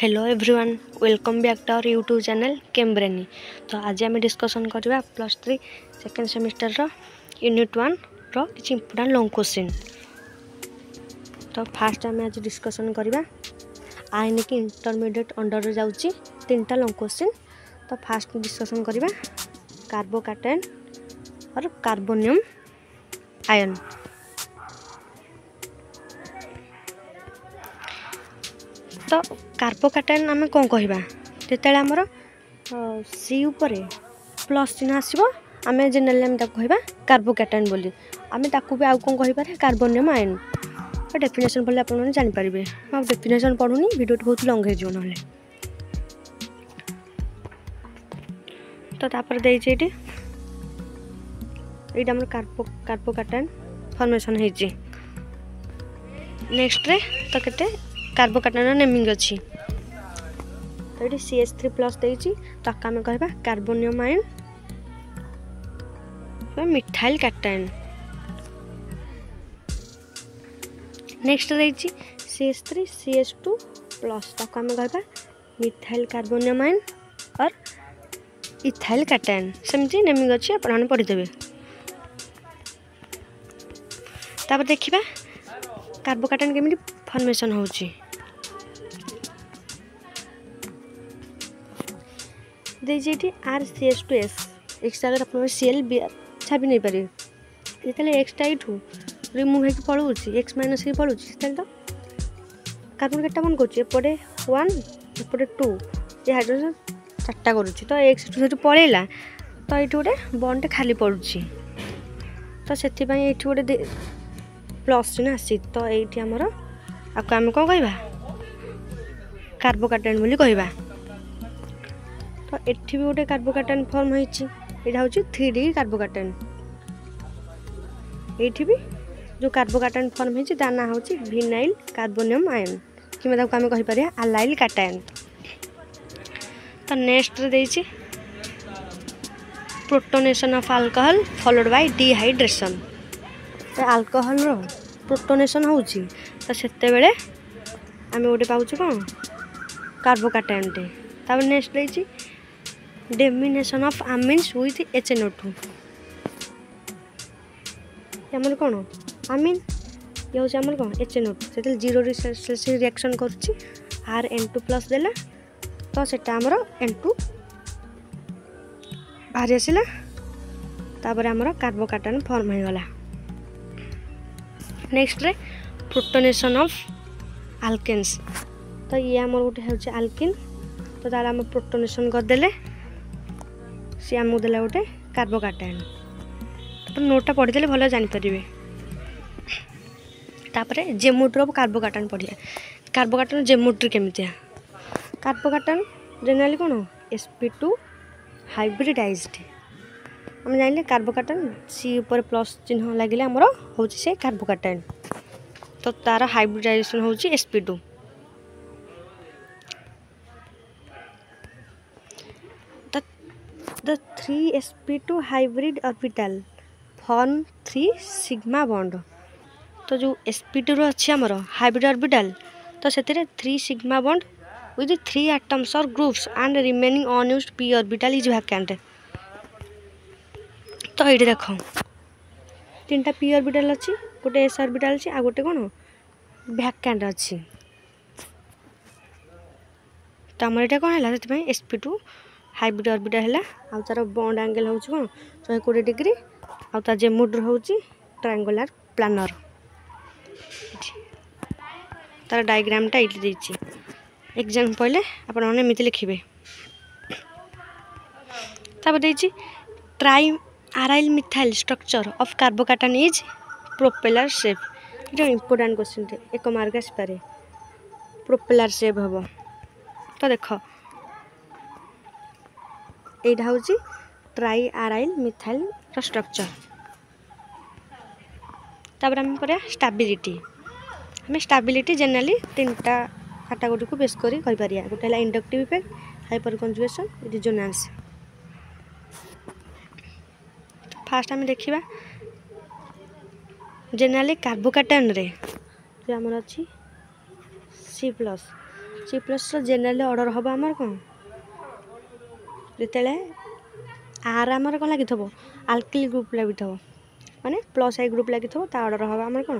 Hello everyone welcome back to our YouTube channel କେମ୍ବ୍ରେନି ତ ଆଜି ଆମେ ଡିସ୍କସନ୍ କରିବା ପ୍ଲସ୍ ଥ୍ରୀ ସେକେଣ୍ଡ ସେମିଷ୍ଟରର ୟୁନିଟ୍ ୱାନ୍ର କିଛି ଇମ୍ପୋର୍ଟାଣ୍ଟ ଲଙ୍ଗ୍ କୋଶ୍ଚିନ୍ ତ ଫାର୍ଷ୍ଟ ଆମେ ଆଜି ଡିସ୍କସନ୍ କରିବା ଆଇନିକି ଇଣ୍ଟରମିଡ଼ିଏଟ୍ ଅଣ୍ଡରରେ ଯାଉଛି ତିନିଟା ଲଙ୍ଗ୍ କୋଶ୍ଚିନ୍ ତ ଫାର୍ଷ୍ଟ ଡିସ୍କସନ୍ କରିବା କାର୍ବୋକାଟେନ୍ ଅର୍ କାର୍ବୋନିୟମ୍ ଆୟନ୍ ତ କାର୍ବୋକାଟାଇନ୍ ଆମେ କ'ଣ କହିବା ଯେତେବେଳେ ଆମର ସି ଉପରେ ପ୍ଲସ୍ ଚିହ୍ନ ଆସିବ ଆମେ ଜେନେରାଲି ଆମେ ତାକୁ କହିବା କାର୍ବୋକାଟାଇନ୍ ବୋଲି ଆମେ ତାକୁ ବି ଆଉ କ'ଣ କହିପାରିବା କାର୍ବୋନିୟମ୍ ଆୟନ୍ ଡେଫିନେସନ୍ ପଢ଼ିଲେ ଆପଣମାନେ ଜାଣିପାରିବେ ମୁଁ ଆଉ ଡେଫିନେସନ୍ ପଢ଼ୁନି ଭିଡ଼ିଓଟି ବହୁତ ଲଙ୍ଗ ହେଇଯିବ ନହେଲେ ତ ତାପରେ ଦେଇଛି ଏଇଠି ଏଇଟା ଆମର କାର୍ବୋ କାର୍ବୋକାଟାଇନ୍ ଫର୍ମେସନ୍ ହେଇଛି ନେକ୍ସଟ୍ରେ ତ କେତେ कार्बोकाटन नेमिंग अच्छी तो ये सी एच थ्री प्लस देखें कह carbonium ion methyl cation next H three C H two plus तक आम कह मिथाइल कार्बोनियम आयन और इथाइल काटायन सेमती नेमिंग अच्छे आप देखा कार्बोकाटन केमी फर्मेसन होची ଦେଇଛି R C S to S extra ଆଗରେ ଆପଣଙ୍କର ସିଏଲ୍ ଛାପି ନେଇପାରିବେ ଯେତେବେଳେ ଏକ୍ସଟ୍ରା ଏଇଠୁ ରିମୁଭ୍ ହେଇକି ପଳାଉଛି ଏକ୍ସ ମାଇନସ୍ ହେଇକି ପଳାଉଛି ସେତେବେଳେ ତ কার্বন কেটটা মনে করছি এপটে ওয়ান এপটে টু এ হাইড্রোজেন চারটা করুছি তো এক্স টু সেটু পড়াইলা তো এইটি গোটে বন্ডটা খালি পড়ুছি তো সেপাই এইটি গোটে প্লস চিহ্ন আসছি তো এইটি আমার আকু আমি কম কহবা কার্বোকাটেন বলে কহবা ତ ଏଠି ବି ଗୋଟେ କାର୍ବୋକାର୍ଟାନ୍ ଫର୍ମ ହେଇଛି ଏଇଟା ହେଉଛି ଥ୍ରୀ ଡି କାର୍ବୋକାର୍ଟାନ୍ ଏଇଠି ବି ଯେଉଁ କାର୍ବୋକାର୍ଟାନ୍ ଫର୍ମ ହେଇଛି ତା ନାଁ ହେଉଛି ଭିନାଇଲ୍ କାର୍ବୋନିୟମ୍ ଆୟନ୍ କିମ୍ବା ତାକୁ ଆମେ କହିପାରିବା ଆଲାଇଲ୍ କାଟାୟନ୍ ତ ନେକ୍ସଟରେ ଦେଇଛି protonation of alcohol followed by dehydration ତ ଆଲକୋହଲ୍ର ପ୍ରୋଟୋନେସନ୍ ହେଉଛି ତ ସେତେବେଳେ ଆମେ ଗୋଟେ ପାଉଛୁ କ'ଣ କାର୍ବୋକାଟାୟନ୍ଟେ ତାପରେ ନେକ୍ସଟ ଦେଇଛି deamination of amines with H N O two আমার কোণ আমিন ଇଏ ହେଉଛି ଆମର କ'ଣ ଏଚ୍ ଏନ୍ ଓ ଟୁ ସେଥିରେ ଜିରୋରେ ସେଲ୍ସି ରିଆକ୍ସନ୍ କରୁଛି ଆର୍ ଏନ୍ ଟୁ ପ୍ଲସ୍ ଦେଲା ତ ସେଟା ଆମର ଏନ୍ ଟୁ ବାହାରି ଆସିଲା ତାପରେ ଆମର କାର୍ବୋକାର୍ଟନ୍ ଫର୍ମ ହୋଇଗଲା ନେକ୍ସଟରେ ପ୍ରୋଟୋନେସନ୍ ଅଫ୍ ଆଲକେନ୍ସ ତ ଇଏ ଆମର ଗୋଟେ ହେଉଛି ଆଲକିନ୍ ତ ତାର ଆମେ ପ୍ରୋଟୋନେସନ୍ କରିଦେଲେ সি আমি দেଲା ଗୋଟେ କାର୍ବୋକାର୍ଡ଼ାଇନ୍ ଆପଣ ନୋଟ୍ଟା ପଢ଼ିଦେଲେ ଭଲ ଜାଣିପାରିବେ ତାପରେ ଜେମୁଟ୍ର କାର୍ବୋକାର୍ଡ଼ାଇନ୍ ପଢ଼ିବା କାର୍ବୋକାର୍ଡ଼ାଇନ୍ ଜେମୁଟ୍ରି କେମିତିଆ କାର୍ବୋକାର୍ଡ଼ାଇନ୍ ଜେନେରାଲି କ'ଣ ଏସ୍ ପି ଟୁ ହାଇବ୍ରିଡ଼ାଇଜ୍ଡ ଆମେ ଜାଣିଲେ କାର୍ବୋକାର୍ଡ଼ାଇନ୍ ସି ଉପରେ ପ୍ଲସ୍ ଚିହ୍ନ ଲାଗିଲେ ଆମର ହେଉଛି ସେ କାର୍ବୋକାର୍ଡ଼ାଇନ୍ ତ ତା'ର ହାଇବ୍ରିଡ଼ାଇଜେସନ୍ ହେଉଛି S P two the 3sp2 hybrid orbital form 3 sigma bond तो जो sp2 रो अछि हमर हाइब्रिड ऑर्बिटल तो सेतिरे 3 sigma bond with three atoms और groups and remaining unused P orbital is vacant तो ये देख तीन टा पी ऑर्बिटल अच्छी गोटे एस ऑर्बिटल अच्छी आ गोटे कौन वैकेंट अच्छी तो आम यहाँ कौन है से एसपी टू ହାଇବ୍ରିଡ଼ ଅର୍ବିଟାଲ ହେଲା ଆଉ ତା'ର ବଣ୍ଡ ଆଙ୍ଗେଲ ହେଉଛି କ'ଣ ଶହେ କୋଡ଼ିଏ ଡିଗ୍ରୀ ଆଉ ତା ଜେମୁଡ୍ର ହେଉଛି ଟ୍ରାଙ୍ଗୁଲାର ପ୍ଲାନର ତା'ର ଡାଇଗ୍ରାମଟା ଏଇଠି ଦେଇଛି ଏକ୍ଜାମ୍ ପଡ଼ିଲେ ଆପଣମାନେ ଏମିତି ଲେଖିବେ ତାପରେ ଦେଇଛି tri aryl methyl structure of carbocation is propeller shape ଏଇଟା ଇମ୍ପୋର୍ଟାଣ୍ଟ କ୍ୱେଶ୍ଚିନ୍ଟେ ଏକ ମାର୍କ ଆସିପାରେ ପ୍ରୋପେଲାର ସେପ୍ ହେବ ତ ଦେଖ এইটা হচ্ছে ট্রাই আরাইল মিথাইলর স্ট্রকচর তাপরে আমি পরে স্টাবিলিটি আমি স্টাবিলিটি জেনারেলি তিনটা কাটাগোটি বেশ করে কইপারিয়া গোটে হল inductive effect hyper conjugation resonance first আমি দেখিবা জেনারেলি কার্বোকাটানরে যে আমার অছি সি প্লস সি প্লসর জেনারেলি অর্ডর হব আমার কোন ଯେତେବେଳେ ଆର୍ ଆମର କ'ଣ ଲାଗିଥିବ ଆଲକିଲ୍ ଗ୍ରୁପ୍ ଲାଗିଥିବ ମାନେ ପ୍ଲସ୍ ଆଇ ଗ୍ରୁପ୍ ଲାଗିଥିବ ତା ଅର୍ଡ଼ର୍ ହେବ ଆମର କ'ଣ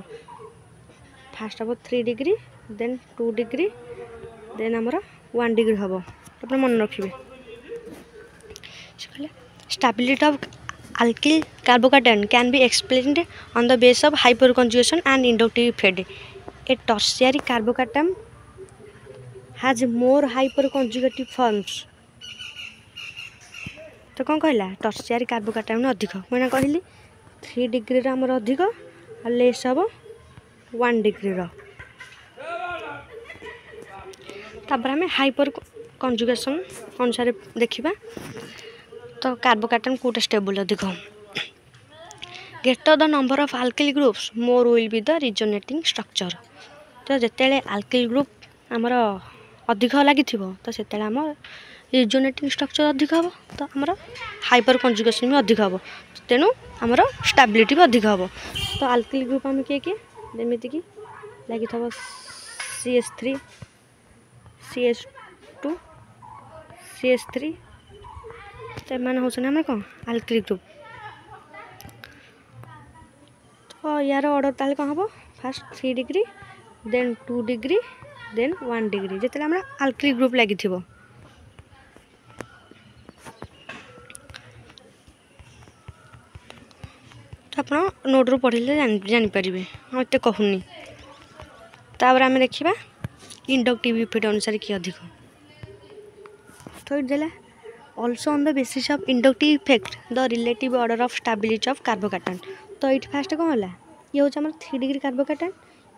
ଫାର୍ଷ୍ଟ ହେବ ଥ୍ରୀ ଡିଗ୍ରୀ ଦେନ୍ ଟୁ ଡିଗ୍ରୀ ଦେନ୍ ଆମର ୱାନ୍ ଡିଗ୍ରୀ ହେବ ଆପଣ ମନେ ରଖିବେ ସେ କହିଲେ stability of alkyl carbocation can be explained on the basis of hyperconjugation and inductive effect. A tertiary carbocation has more hyperconjugative forms ତ କ'ଣ କହିଲା ଟର୍ସିଆରି କାର୍ବୋକାଟାମିନ୍ ଅଧିକ ମୁଁ ଏଇନା କହିଲି থ্রি ডিগ্রির আমার অধিক আর লেস হব ওয়ান ডিগ্রির তাপরে আমি হাইপর কনজুগেসন অনুসারে দেখিবা তো কার্বোকার্টন কোটা স্টেবল অধিক greater the number of alkyl groups more will be the resonating structure তো যেতবে আলকিল গ্রুপ আমার অধিক লাগি তো সেতবে আমার रिजोनेटिंग स्ट्रक्चर अधिक हम तो आम हाइपर कंजुगेसन भी अधिक हम तो तेणु आमर स्टाबिलिटी भी अधिक हम तो आलकिल ग्रुप आम किए किए जमीक लगे थ C S three C S two C S three तो मैंने हूँ आम कौन आलकिल ग्रुप तो यार अर्डर तेल कौन हम first three degree then two degree then one degree जिते आम आलकिल ग्रुप लगे ଆପଣ ନୋଟ୍ରୁ ପଢ଼ିଲେ ଜାଣିପାରିବେ ଆଉ ଏତେ କହୁନି ତାପରେ ଆମେ ଦେଖିବା ଇଣ୍ଡକ୍ଟିଭ୍ ଇଫେକ୍ଟ ଅନୁସାରେ କି ଅଧିକ ତ ଏଇଠି ଦେଲା also on the basis of inductive effect the relative order of stability of carbocation ତ ଏଇଠି ଫାଷ୍ଟ କ'ଣ ହେଲା ଇଏ ହେଉଛି ଆମର ଥ୍ରୀ ଡିଗ୍ରୀ କାର୍ବୋକାର୍ଟନ୍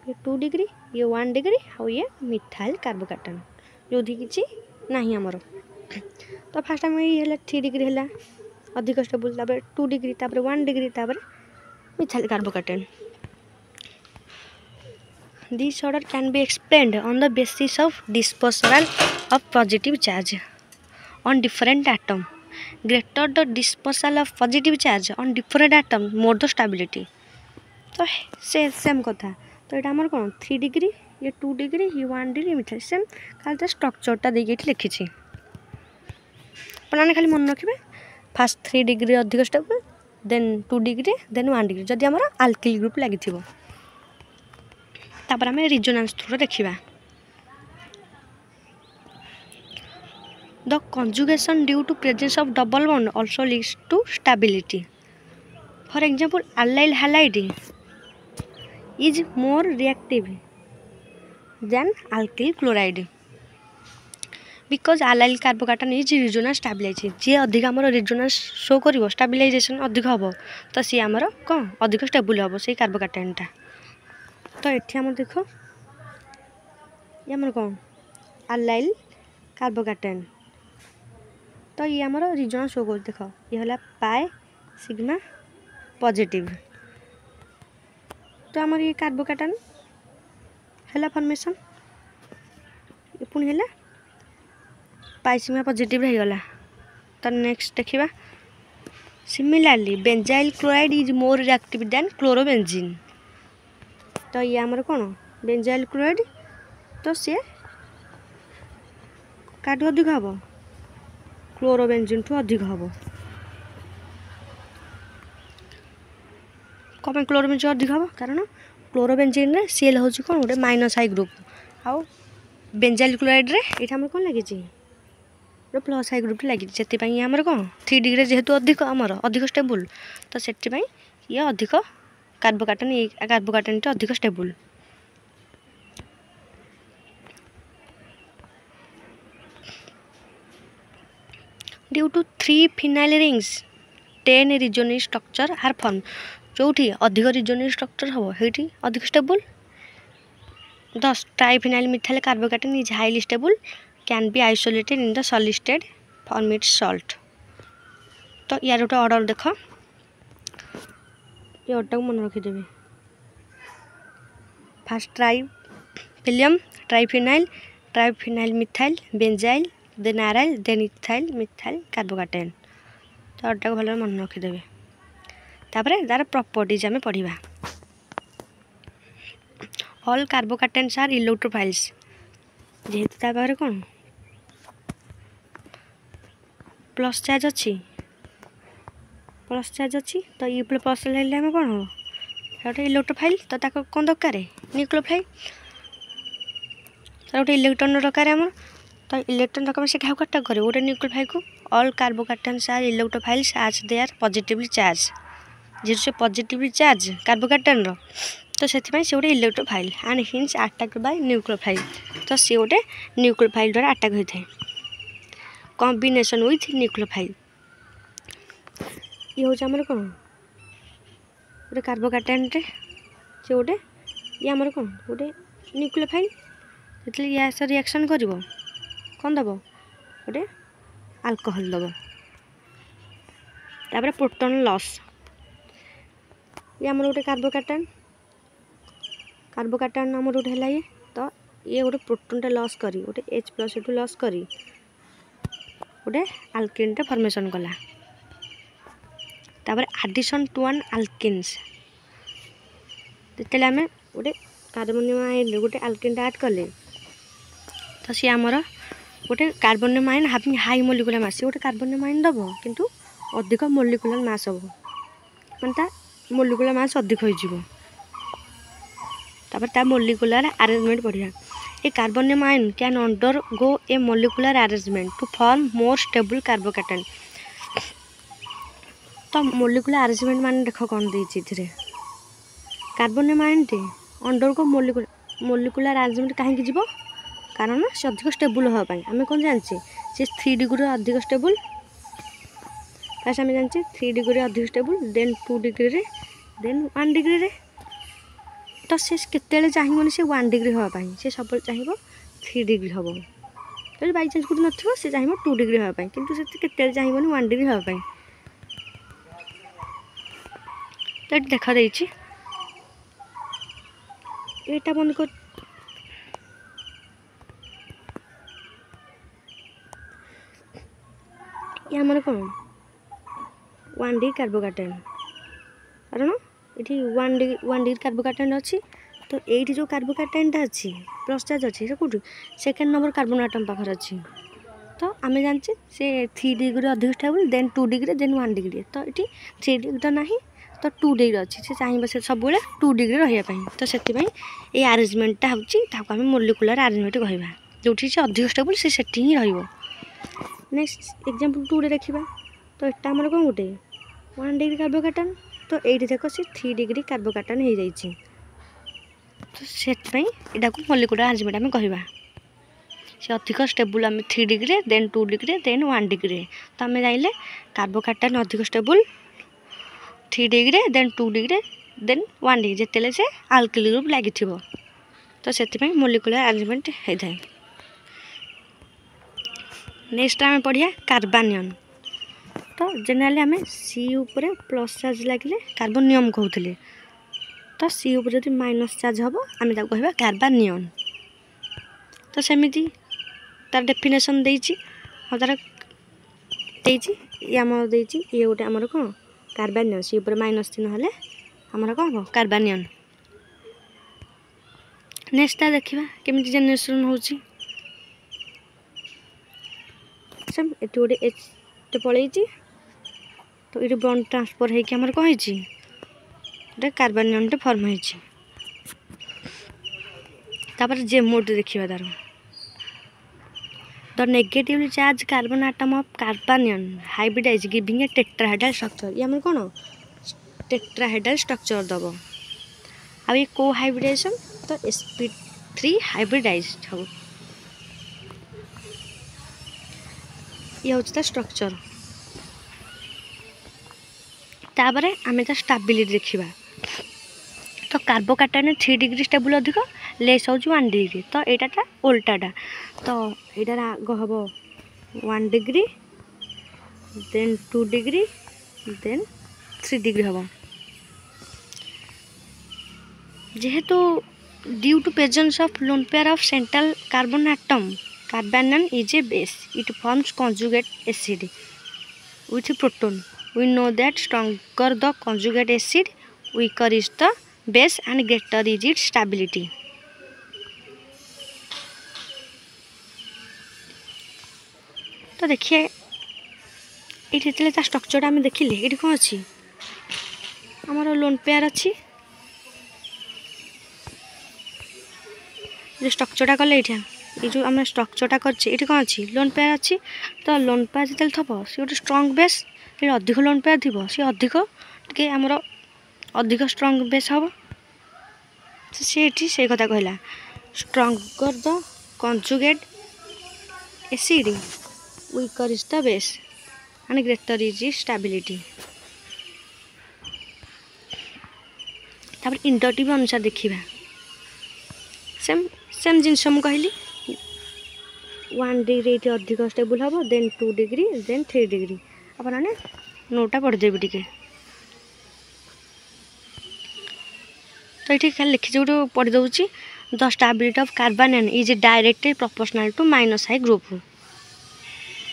ଇଏ ଟୁ ଡିଗ୍ରୀ ଇଏ ୱାନ୍ ଡିଗ୍ରୀ ଆଉ ଇଏ ମିଥାଇଲ୍ କାର୍ବୋକାର୍ଟନ୍ ଯେଉଁଠି କିଛି ନାହିଁ ଆମର ତ ଫାଷ୍ଟ ଆମେ ଇଏ ହେଲା ଥ୍ରୀ ଡିଗ୍ରୀ ହେଲା ଅଧିକ ଷ୍ଟେବୁଲ୍ ତାପରେ ଟୁ ଡିଗ୍ରୀ ତାପରେ ୱାନ୍ ଡିଗ୍ରୀ ତାପରେ with carbocation. This order can be explained on the basis of dispersal of positive charge on different atom. Greater the dispersal of positive charge on different atom, more the stability. তো সে same কথা তো এটা আমার কোন three degree ইয়ে two degree ইয়ে one degree এমনি থাকে সেম খালি তার স্ট্রকচরটা দিয়ে এটি লিখিছি আপনারা খালি মনে রাখবে ফার্স্ট থ্রি ডিগ্রি অধিক stable then two degree then one degree ଯଦି ଆମର ଆଲକିଲ୍ ଗ୍ରୁପ୍ ଲାଗିଥିବ ତାପରେ ଆମେ ରିଜୋନାନ୍ସ ଥ୍ରୋ ଦେଖିବା the conjugation due to presence of double bond also leads to stability for example allyl halide is more reactive than alkyl chloride because allyl carbocation is regional stabilize ଯିଏ ଅଧିକ ଆମର regional show କରିବ stabilisation ଅଧିକ ହେବ ତ ସିଏ ଆମର କ'ଣ ଅଧିକ ଷ୍ଟେବୁଲ୍ ହେବ ସେଇ କାର୍ବୋକାର୍ଟନ୍ଟା ତ ଏଠି ଆମର ଦେଖ ଇଏ ଆମର କ'ଣ ଆଲାଇଲ୍ କାର୍ବୋକାର୍ଟନ୍ ତ ଇଏ ଆମର ରିଜୋନାଲ୍ ଶୋ କରୁଛି ଦେଖ ଇଏ ହେଲା ପାଏ ସିଗ୍ମା ପଜିଟିଭ୍ ତ ଆମର ଇଏ କାର୍ବୋକାର୍ଟନ୍ ହେଲା ଫର୍ମେସନ୍ ପୁଣି ହେଲା ପାଇସିମା ପଜିଟିଭ୍ ହୋଇଗଲା ତ ନେକ୍ସଟ ଦେଖିବା similarly benzyl chloride is more reactive than chlorobenzene ତ ଇଏ ଆମର କ'ଣ ବେଞ୍ଜାଇଲ୍ କ୍ଲୋରାଇଡ଼୍ ତ ସିଏ କାଠୁ ଅଧିକ ହେବ କ୍ଲୋରୋବେଞ୍ଜିନ୍ଠୁ ଅଧିକ ହେବ କ'ଣ ପାଇଁ କ୍ଲୋରୋବେଞ୍ଜିନ୍ ଅଧିକ ହେବ କାରଣ କ୍ଲୋରୋବେଞ୍ଜିନ୍ରେ ସିଏଲ୍ ହେଉଛି କ'ଣ ଗୋଟେ ମାଇନସ୍ ଆଇ ଗ୍ରୁପ୍ ଆଉ ବେଞ୍ଜାଇଲ୍ କ୍ଲୋରାଇଡ଼୍ରେ ଏଇଟା ଆମର କ'ଣ ଲାଗିଛି ଗୋଟେ ପ୍ଲସ୍ ଆଇ ଗ୍ରୁପ୍ଟି ଲାଗିଛି ସେଥିପାଇଁ ଆମର କ'ଣ ଥ୍ରୀ ଡିଗ୍ରୀ ଯେହେତୁ ଅଧିକ ଆମର ଅଧିକ ଷ୍ଟେବୁଲ୍ ତ ସେଥିପାଇଁ ଇଏ ଅଧିକ କାର୍ବୋକାଟନ୍ କାର୍ବୋକାଟନ୍ଟି ଅଧିକ stable due to three phenyl rings ten resonance structure are form ଯେଉଁଠି ଅଧିକ ରିଜୋନି ଷ୍ଟ୍ରକ୍ଚର୍ ହେବ ସେଇଠି ଅଧିକ ଷ୍ଟେବୁଲ୍ ଦଶ triphenyl methyl carbocation is highly stable can be isolated in the solicited from its salt তো ইয়ার গোটে অর্ডার দেখ এই অর্ডারটাকে মনে রখিদেবে ফার্স্ট ট্রাই পেলিয়াম triphenyl triphenyl methyl benzyl then aryl then ethyl methyl carbocation তো অর্ডারটাকে ভালোভাবে মনে রখিদেবে তারপরে তার প্রপর্টিজ আমি পড়া অল কার্বোকাটাইন্স আর ইলেকট্রোফাইলস যেহেতু তা পাখে কোণ ପ୍ଲସ୍ ଚାର୍ଜ ଅଛି ପ୍ଲସ୍ ଚାର୍ଜ ଅଛି ତ ୟୁ ପ୍ଲସ୍ ପ୍ଲସ୍ ହେଲେ ଆମେ କ'ଣ ହେବ ଗୋଟେ ଇଲେକ୍ଟ୍ରୋ ଫାଇଲ୍ ତ ତାକୁ କ'ଣ ଦରକାର ନ୍ୟୁକ୍ଲିଓ ଫାଇଲ୍ ତାର ଗୋଟେ ଇଲେକ୍ଟ୍ରନ୍ ଦରକାର ଆମର ତ ଇଲେକ୍ଟ୍ରନ୍ ଦରକାର ସେ କାହାକୁ ଆଟାକ୍ କରିବ ଗୋଟେ ନ୍ୟୁକ୍ଲିଓ ଫାଇଲ୍କୁ ଅଲ୍ କାର୍ବୋକାର୍ଟନ୍ ସାର୍ ଇଲେକ୍ଟ୍ରୋ ଫାଇଲ୍ ସାର୍ଜ ଦେ ଆର୍ ପଜିଟିଭଲି ଚାର୍ଜ ଯେହେତୁ ସେ ପଜିଟିଭଲି ଚାର୍ଜ କାର୍ବୋକାର୍ଟନ୍ର ତ ସେଥିପାଇଁ ସେ ଗୋଟେ electrophile and hence attack by nucleophile ତ ସେ ଗୋଟେ ନ୍ୟୁକ୍ଲିଓ ଫାଇଲ୍ ଦ୍ୱାରା ଆଟାକ୍ ହୋଇଥାଏ कॉम्बिनेशन हुई थी न्यूक्लियोफाइल ଇଏ ହେଉଛି ଆମର କ'ଣ ଗୋଟେ କାର୍ବୋକାଟାନ୍ଟେ ସେ ଗୋଟେ ଇଏ ଆମର କ'ଣ ଗୋଟେ ନ୍ୟୁକ୍ଲିଓଫାଇଲ୍ ଯେତେବେଳେ ଇଏ ସହ ରିଆକ୍ସନ୍ କରିବ କ'ଣ ଦେବ ଗୋଟେ ଆଲକୋହଲ୍ ଦେବ ତାପରେ ପ୍ରୋଟନ୍ ଲସ୍ ଇଏ ଆମର ଗୋଟେ କାର୍ବୋକାଟାନ୍ କାର୍ବୋକାଟାନ୍ ଆମର ଗୋଟେ ହେଲା ଇଏ ତ ଇଏ ଗୋଟେ ପ୍ରୋଟନ୍ଟା ଲସ୍ କରି ଗୋଟେ ଏଚ୍ ପ୍ଲସ୍ ଏଠୁ ଲସ୍ କରି গোটে ଆଲକିନ୍ଟେ ଫର୍ମେସନ୍ କଲା ତାପରେ ଆଡ଼ିସନ୍ ଟୁ ଆନ୍ ଆଲକିନ୍ସ ଯେତେବେଳେ ଆମେ ଗୋଟେ କାର୍ବୋନିୟମ ଆଇନ୍ରୁ ଗୋଟେ ଆଲକିନ୍ଟା ଆଡ଼୍ କଲେ ତ ସିଏ ଆମର ଗୋଟେ କାର୍ବୋନିୟମ ଆଇନ୍ ହାଇ ମୋଲିକୁଲାର ମାସ୍ ଗୋଟେ କାର୍ବୋନିୟମ ଆଇନ୍ ଦେବ କିନ୍ତୁ ଅଧିକ ମୋଲିକୁଲାର ମାସ୍ ହେବ ମାନେ ତା ମୋଲିକୁଲାର ମାସ୍ ଅଧିକ ହୋଇଯିବ ତାପରେ ତା ମୋଲିକୁଲାର ଆରେଞ୍ଜମେଣ୍ଟ ପଢ଼ିବା A carbon ion can undergo a molecular arrangement to form more stable carbocation. तो मोलिकुलर आरेजमेंट मान देख कौन दे कार्बन माइनटे अंडर को मोलिकुलर आरेजमेंट कहीं जीव कारण से अधिक स्टेबुल हाँपाई आम कौन जाने सी थ्री डिग्री अधिक स्टेबुल फास्ट आम जाने थ्री डिग्री अधिक stable then two degree then one degree ତ ସେ କେତେବେଳେ ଚାହିଁବନି ସେ ୱାନ୍ ଡିଗ୍ରୀ ହେବା ପାଇଁ ସେ ସବୁବେଳେ ଚାହିଁବ ଥ୍ରୀ ଡିଗ୍ରୀ ହେବ ଯଦି ବାଇଚାନ୍ସ କେଉଁଠି ନଥିବ ସେ ଚାହିଁବ ଟୁ ଡିଗ୍ରୀ ହେବା ପାଇଁ କିନ୍ତୁ ସେ କେତେବେଳେ ଚାହିଁବନି ୱାନ୍ ଡିଗ୍ରୀ ହେବା ପାଇଁ ତ ଏଠି ଏଇଟା এটা বন্ধ কর ইয়ার କଣ ୱାନ୍ ওয়ান କାର୍ବୋ কার্বোকার্টেন କାରଣ ଏଠି one degree one degree carbocation ଅଛି ତ ଏଇଠି ଯେଉଁ କାର୍ବୋକାର୍ଟାଇନ୍ଟା ଅଛି ପ୍ଲସ୍ ଚାର୍ଜ ଅଛି ସେଟା କେଉଁଠି ସେକେଣ୍ଡ ନମ୍ବର କାର୍ବନ୍ ଆଟମ୍ ପାଖରେ ଅଛି ତ ଆମେ ଜାଣିଛେ ସେ ଥ୍ରୀ ଡିଗ୍ରୀ ଅଧିକ stable then two degree then one degree ତ ଏଠି ଥ୍ରୀ ଡିଗ୍ରୀ ତ ନାହିଁ ତ ଟୁ ଡିଗ୍ରୀ ଅଛି ସେ ଚାହିଁବ ସେ ସବୁବେଳେ ଟୁ ଡିଗ୍ରୀ ରହିବା ପାଇଁ ତ ସେଥିପାଇଁ ଏଇ ଆରେଞ୍ଜମେଣ୍ଟଟା ହେଉଛି ତାକୁ ଆମେ ମୋଲିକୁଲାର ଆରେଞ୍ଜମେଣ୍ଟ କହିବା ଯେଉଁଠି ସେ ଅଧିକ ଷ୍ଟେବୁଲ୍ ସେ ସେଠି ହିଁ ରହିବ ନେକ୍ସଟ ଏକ୍ଜାମ୍ପଲ୍ ଟୁରେ ଦେଖିବା ତ ଏଟା ଆମର କ'ଣ ଗୋଟେ ୱାନ୍ ଡିଗ୍ରୀ କାର୍ବୋକାର୍ଟାଇନ୍ তো এইটি দেখ সে থ্রি ডিগ্রি কার্বোকাটন হয়ে যাইছে তো সেপাই এটা মলিকুলার আর্জমেন্ট আমি কহবা সে অধিক স্টেবল আমি three degree then two degree then one degree তো আমি জাঁলে কার্বোকাটন অধিক stable three degree then two degree then one degree যেতলে সে আলকিল গ্রুপ লাগিথিব তো সেপাই মলিকুলার আর্জমেন্ট হয়ে থাকে নেক্সট আমি পড়িয়া কার্বানিয়ন ତ ଜେନେରାଲି ଆମେ ସି ଉପରେ ପ୍ଲସ୍ ଚାର୍ଜ ଲାଗିଲେ କାର୍ବନ ନିୟମ କହୁଥିଲେ ତ ସି ଉପରେ ଯଦି ମାଇନସ୍ ଚାର୍ଜ ହେବ ଆମେ ତାକୁ କହିବା କାର୍ବାନିୟନ୍ ତ ସେମିତି ତାର ଡେଫିନେସନ୍ ଦେଇଛି ଆଉ ତାର ଦେଇଛି ଇଏ ଆମର ଦେଇଛି ଇଏ ଗୋଟେ ଆମର କ'ଣ କାର୍ବାନିୟନ୍ ସି ଉପରେ ମାଇନସ୍ ଚିହ୍ନ ହେଲେ ଆମର କ'ଣ ହେବ କାର୍ବାନିୟନ୍ ନେକ୍ସଟଟା ଦେଖିବା କେମିତି ଜେନେରେସନ୍ ହେଉଛି ଏଠି ଗୋଟେ ଏଚ୍ ପଳେଇଛି ତ ଏଇଠି ବ୍ରଣ୍ଡ ଟ୍ରାନ୍ସଫର୍ ହେଇକି ଆମର କ'ଣ ହେଇଛି ଏଇଟା କାର୍ବନିୟନ୍ଟେ ଫର୍ମ ହେଇଛି ତାପରେ ଜେମୋଟ୍ ଦେଖିବା ତାର the negatively charge carbon atom of carbanion hybridise giving a tetrahedral structure ଇଏ ଆମର କ'ଣ ଟେଟ୍ରାହେଡାଲ୍ ଷ୍ଟ୍ରକ୍ଚର୍ ଦେବ ଆଉ ଇଏ କେଉଁ ହାଇବ୍ରିଡାଇଜେସନ୍ ତ ଏସ୍ ପି থ্রি হাইব্রিডাইজ হব ইয়ে হচ্ছে তার স্ট্রকচর ତାପରେ ଆମେ ତା ଷ୍ଟାବିଲିଟି ଦେଖିବା ତ କାର୍ବୋକାଟାଇନ୍ ଥ୍ରୀ ଡିଗ୍ରୀ ଷ୍ଟେବୁଲ୍ ଅଧିକ ଲେସ୍ ହେଉଛି ୱାନ୍ ଡିଗ୍ରୀ ତ ଏଇଟାଟା ଓଲଟାଟା ତ ଏଇଟାର ଆଗ ହେବ ୱାନ୍ ଡିଗ୍ରୀ ଦେନ୍ ଟୁ ଡିଗ୍ରୀ ଦେନ୍ থ্রি ডিগ্রি হব যেহেতু due to presence of lone pair of central carbon atom carbanion is a base it forms conjugate acid with proton we know that stronger the conjugate acid weaker is the base and greater is its stability তো দেখিয়ে এটি যেতে তা স্ট্রকচরটা আমি দেখিলে এটি কম অছি আমার লোন পেয়ার অছি যে স্ট্রকচরটা কলে এটা এই যে আমরা স্ট্রকচরটা করছে এটি কম অছি লোন পেয়ার অছি তো লোন পেয়ার যেতে থব সে গোটে স্ট্রং বেস ହେଲେ ଅଧିକ ଲୋନ୍ ପେ ଥିବ ସିଏ ଅଧିକ ଟିକେ ଆମର ଅଧିକ ଷ୍ଟ୍ରଙ୍ଗ ବେସ୍ ହେବ ସିଏ ଏଠି ସେଇ କଥା କହିଲା stronger the conjugate acid weaker is the base ମାନେ ଗ୍ରେଟର୍ ଇଜ୍ ଷ୍ଟାବିଲିଟି ତାପରେ ଇଣ୍ଡକ୍ଟିଭ୍ ଅନୁସାରେ ଦେଖିବା ସେମ୍ ସେମ୍ ଜିନିଷ ମୁଁ କହିଲି ୱାନ୍ ଡିଗ୍ରୀ ଏଇଠି ଅଧିକ ଷ୍ଟେବୁଲ୍ ହେବ then two degree then three degree ଆପଣ ଆପଣମାନେ ନୋଟା ପଢ଼ିଦେବି ଟିକେ ତ ଏଠି ଖାଲି ଲେଖିଛି ଗୋଟେ ପଢ଼ିଦେଉଛି the stability of carbon and is directly proportional to minus I group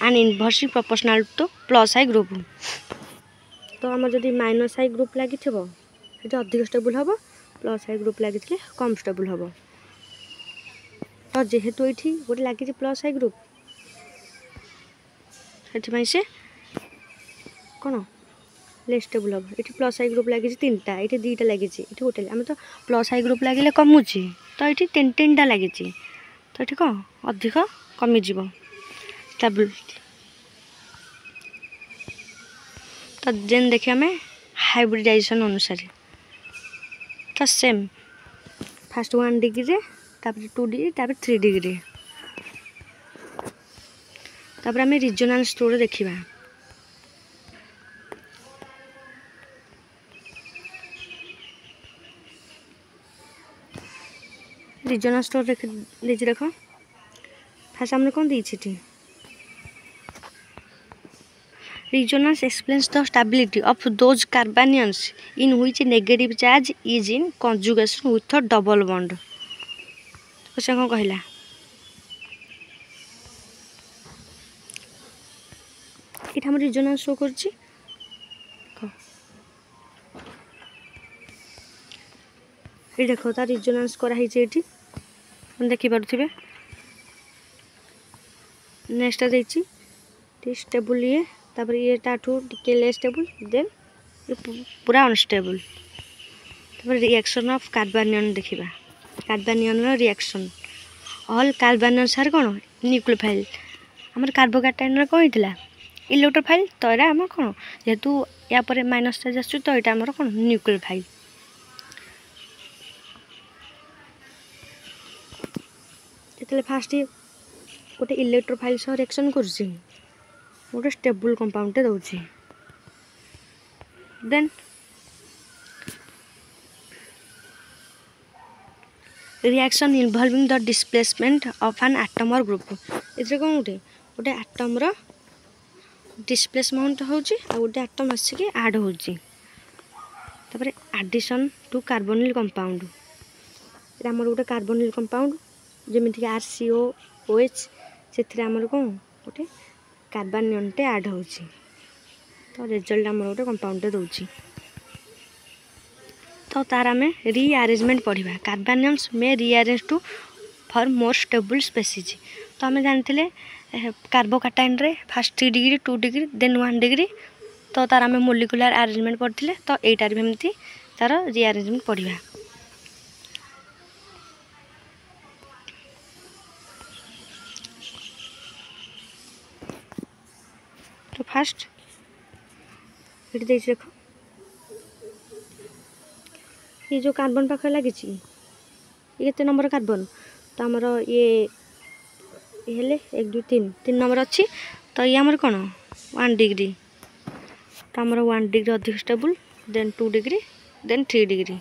and inversely proportional to plus I group ତ ଆମର ଯଦି ମାଇନସ୍ ଆଇ ଗ୍ରୁପ୍ ଲାଗିଥିବ ସେଠି ଅଧିକ ଷ୍ଟେବୁଲ୍ ହେବ ପ୍ଲସ୍ ଆଇ ଗ୍ରୁପ୍ ଲାଗିଥିଲେ କମ୍ ଷ୍ଟେବୁଲ୍ ହେବ ତ ଯେହେତୁ ଏଇଠି ଗୋଟେ ଲାଗିଛି ପ୍ଲସ୍ ଆଇ ଗ୍ରୁପ୍ ସେଥିପାଇଁ ସେ କ'ଣ ଲେସ୍ ଟେବୁଲ୍ ହେବ ଏଠି ପ୍ଲସ୍ ଆଇ ଗ୍ରୁପ୍ ଲାଗିଛି ତିନିଟା ଏଠି ଦୁଇଟା ଲାଗିଛି ଏଠି ଗୋଟେ ଆମେ ତ ପ୍ଲସ୍ ଆଇ ଗ୍ରୁପ୍ ଲାଗିଲେ କମୁଛି ତ ଏଠି ତିନି ତିନିଟା ଲାଗିଛି ତ ଏଠି କ'ଣ ଅଧିକ କମିଯିବ ଷ୍ଟାବିଲ୍ ତ ଦେନ୍ ଦେଖିବା ଆମେ ହାଇବ୍ରିଡ଼ାଇଜେସନ୍ ଅନୁସାରେ ତ ସେମ୍ ফার্স্ট ওয়ান ডিগ্রি তারপরে টু ডিগ্রি তারপরে থ্রি ডিগ্রি তারপরে আমি রিজনাল স্টোরে দেখিবা রিজনা স্টোর রেখে लीजिए देखो হ্যাঁ সামনে কোন দিয়েছি এটি regions explains the stability of those carbanions in which negative charge is in conjugation with a double bond question kon kahila এটা আমার রিজনাল শো করছি এই দেখো তার রিজনান্স করা হয়েছে এটি ଦେଖିପାରୁଥିବେ ନେକ୍ସଟଟା ଦେଇଛି ଟିସ୍ ଟେବୁଲ୍ ଇଏ ତାପରେ ଇଏ ତାଠୁ ଟିକେ ଲେସ୍ ଟେବୁଲ୍ ଦେନ୍ ପୁରା ଅନଷ୍ଟେବୁଲ୍ ତାପରେ ରିଆକ୍ସନ୍ ଅଫ୍ କାର୍ବାନିୟନ୍ ଦେଖିବା କାର୍ବାନିୟନ୍ର ରିଆକ୍ସନ୍ ଅଲ୍ କାର୍ବାନିୟନ୍ ସାର୍ କ'ଣ ନ୍ୟୁକ୍ଲୋଫାଇଲ୍ ଆମର କାର୍ବୋକାଟାଇନ୍ର କ'ଣ ହେଇଥିଲା ଇଲେକ୍ଟ୍ରୋଫାଇଲ୍ ତ ଏଇଟା ଆମର କ'ଣ ଯେହେତୁ ୟା ପରେ ମାଇନସ୍ଟା ଆସୁଛି ତ ଏଇଟା ଆମର କ'ଣ ନ୍ୟୁକ୍ଲୋଫାଇଲ୍ ସେତେବେଳେ ଫାଷ୍ଟ ଗୋଟେ ଇଲେକ୍ଟ୍ରୋଫାଇଲ୍ ସହ ରିଆକ୍ସନ୍ କରୁଛି ଗୋଟେ ଷ୍ଟେବୁଲ୍ କମ୍ପାଉଣ୍ଡଟେ ଦେଉଛି then reaction involving the displacement of an ଆଟମର ଗ୍ରୁପ୍ ଏଥିରେ କ'ଣ ଗୋଟେ ଗୋଟେ ଆଟମର ଡିସପ୍ଲେସମେଣ୍ଟ ହେଉଛି ଆଉ ଗୋଟେ ଆଟମ୍ ଆସିକି ଆଡ଼୍ ହେଉଛି ତାପରେ ଆଡ଼ିସନ୍ ଟୁ କାର୍ବୋନିଲ୍ କମ୍ପାଉଣ୍ଡ ଆମର ଗୋଟେ କାର୍ବୋନିଲ୍ କମ୍ପାଉଣ୍ଡ ଯେମିତିକି ଆର୍ ସି ଓ ଓ ଏଚ୍ ସେଥିରେ ଆମର କ'ଣ ଗୋଟେ କାର୍ବାନିୟନ୍ଟେ ଆଡ଼୍ ହେଉଛି ତ ରେଜଲ୍ଟ ଆମର ଗୋଟେ କମ୍ପାଉଣ୍ଡଟେ ଦେଉଛି ତ ତାର ଆମେ ରିଆରେଞ୍ଜମେଣ୍ଟ ପଢ଼ିବା carbanions may rearrange to for more stable species ତ ଆମେ ଜାଣିଥିଲେ କାର୍ବୋକାଟାଇନ୍ରେ first three degree two degree then one degree ତ ତାର ଆମେ ମୋଲିକୁଲାର ଆରେଞ୍ଜମେଣ୍ଟ ପଢ଼ିଥିଲେ ତ ଏଇଟାରେ ବି ଏମିତି ତାର ରିଆରେଞ୍ଜମେଣ୍ଟ ପଢ଼ିବା তো ফার্স্ট এটা দেখছি দেখো এই যে কার্বন পাখা লাগিছি ଏ କେତେ ନମ୍ବର କାର୍ବନ ତ ଆମର ଇଏ ହେଲେ ଏକ ଦୁଇ ତିନି ତିନି ନମ୍ବର ଅଛି ତ ଇଏ ଆମର କ'ଣ ୱାନ୍ ଡିଗ୍ରୀ ତ ଆମର ୱାନ୍ ଡିଗ୍ରୀ ଅଧିକ stable then two degree then three degree